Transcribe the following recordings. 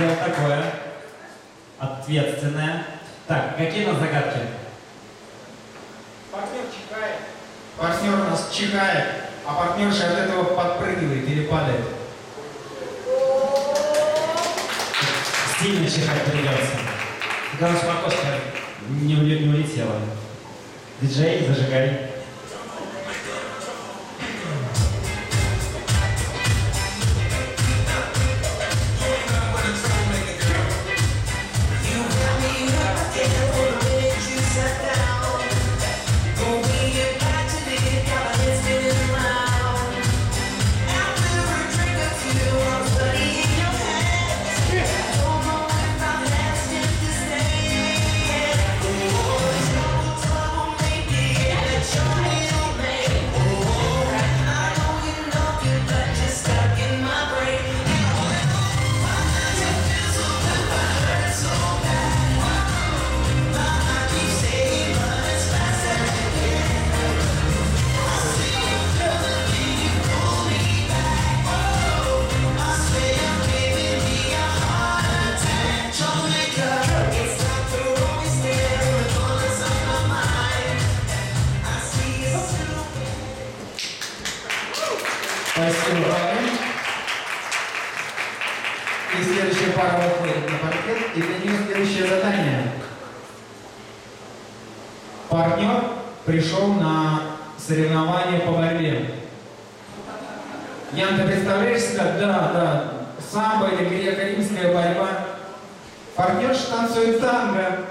дело такое. Ответственное. Так, какие у нас загадки? Партнер чихает. Партнер у нас чихает, а партнерша от этого подпрыгивает или падает. Сильно чихать придется. Чтобы окошко не, не улетело. Диджей, зажигай. И следующая пара выходит на паркет, и для нее следующее задание. Партнер пришел на соревнования по борьбе. Ян, ты представляешь себя? Да, да. Самбо или греко-римская борьба. Партнерша танцует танго.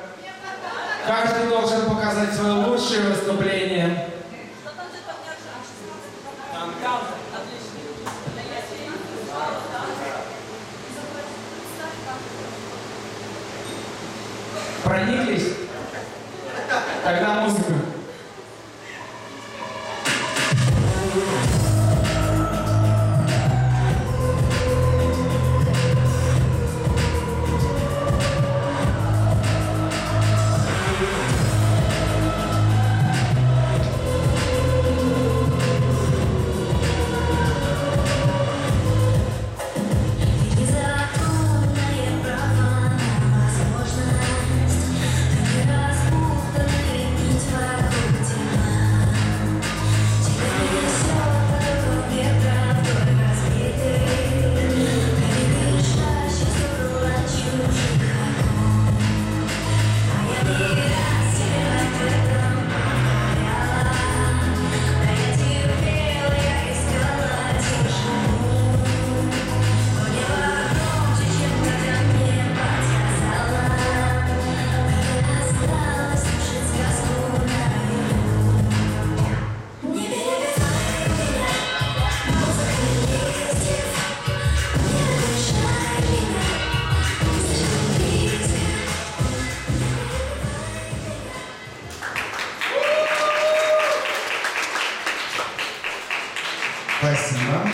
Каждый должен показать свое лучшее выступление. Прониклись? Тогда музыка. Спасибо.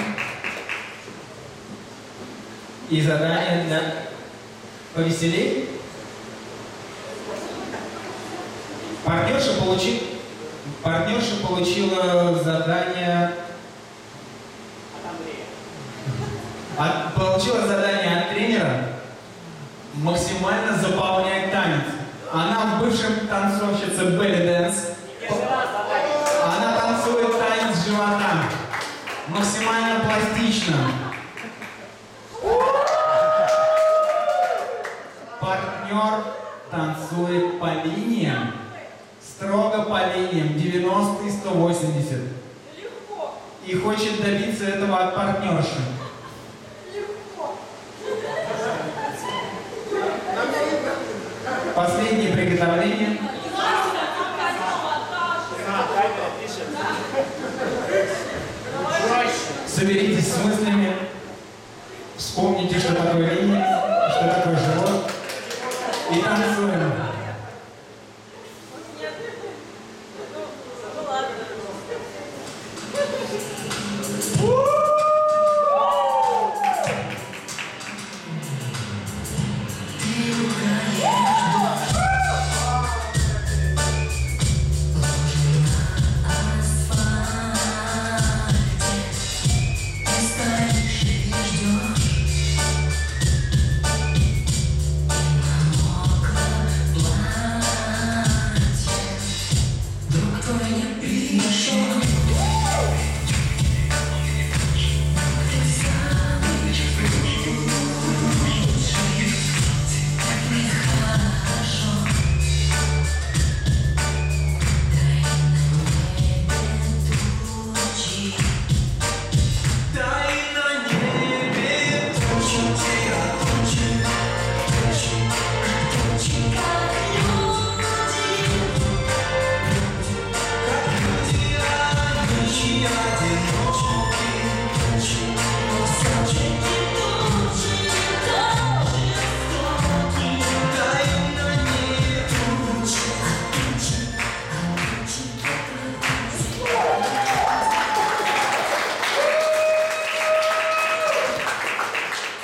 И задание для повеселей. Партнерша, получи... Партнерша получила задание... От... Получила задание от тренера максимально заполнять танец. Она в бывшем танцовщице belly dance. Пластично. Партнер танцует по линиям. Строго по линиям. 90 и 180. И хочет добиться этого от партнерши. Последнее приготовление. Соберитесь с мыслями, вспомните, что такое линия, что такое живот, и танцуем.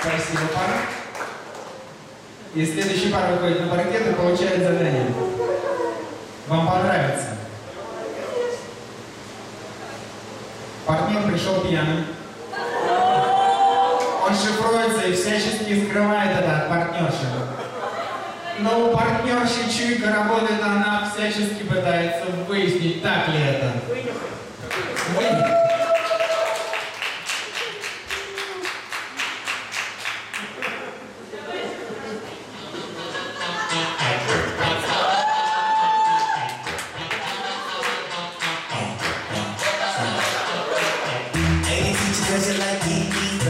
Спасибо, пара. И следующий пара выходит на паркет и получает задание. Вам понравится. Партнер пришел пьяным. Он шифруется и всячески скрывает это от партнерши. Но у партнерши чуйка работает, она всячески пытается выяснить, так ли это. Вынюхать.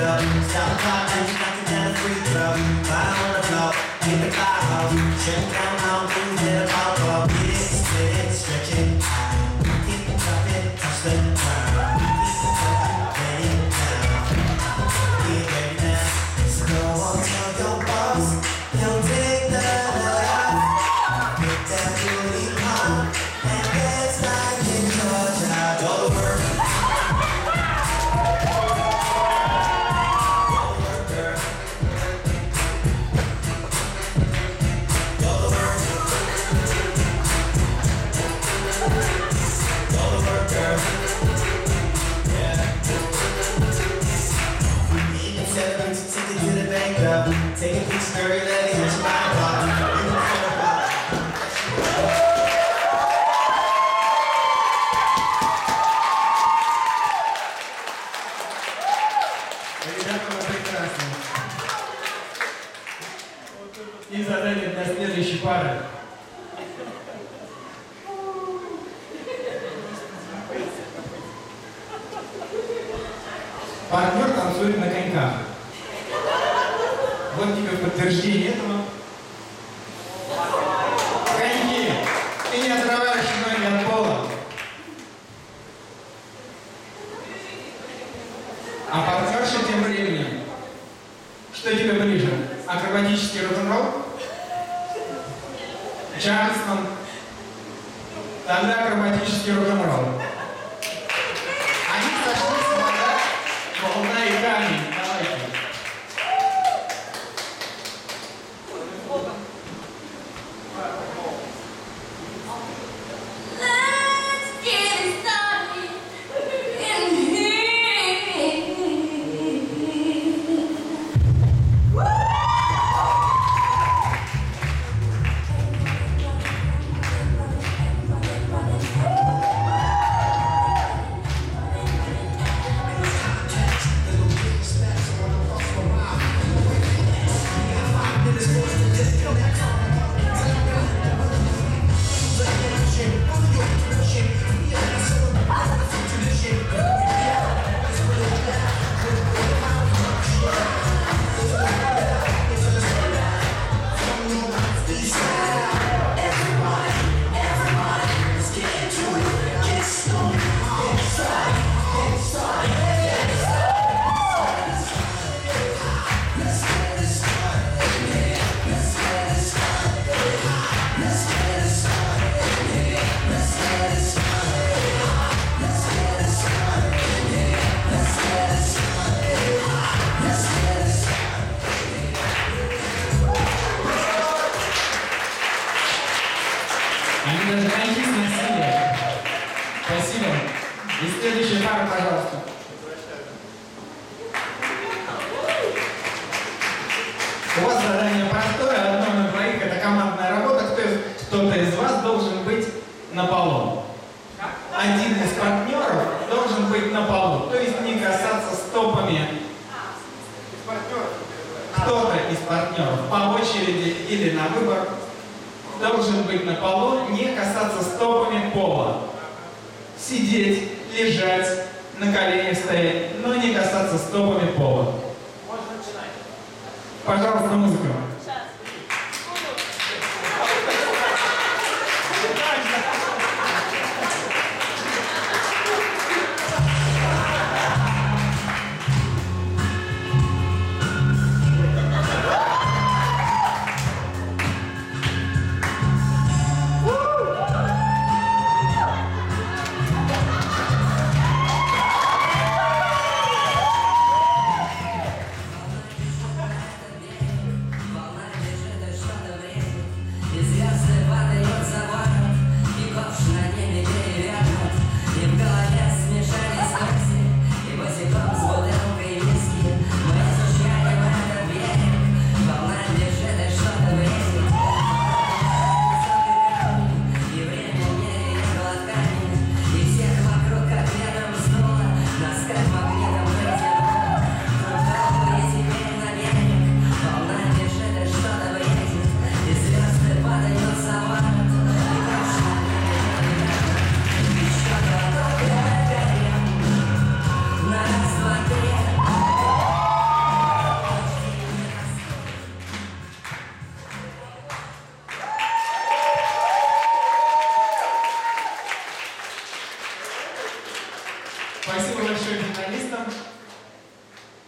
Up. Stop the clock and you knocking down a free throw. Fire on the floor, get the fire off. Shut down that pop up. Get it, it, stretch it. hit your mind, girl. You can feel it, girl. Ребята, вы прекрасны. И задание для следующей пары. Партнер танцует на коньках. Подтверждение этого. Коньки! Ты не отрываешь ноги от пола. А партнерша тем временем. Что тебе ближе? Акробатический рок-н-ролл? Чарльстон? Тогда акробатический рок-н-ролл. На полу. Один из партнеров должен быть на полу, то есть не касаться стопами. Кто-то из партнеров по очереди или на выбор должен быть на полу, не касаться стопами пола. Сидеть, лежать, на коленях стоять, но не касаться стопами пола. Пожалуйста, музыку.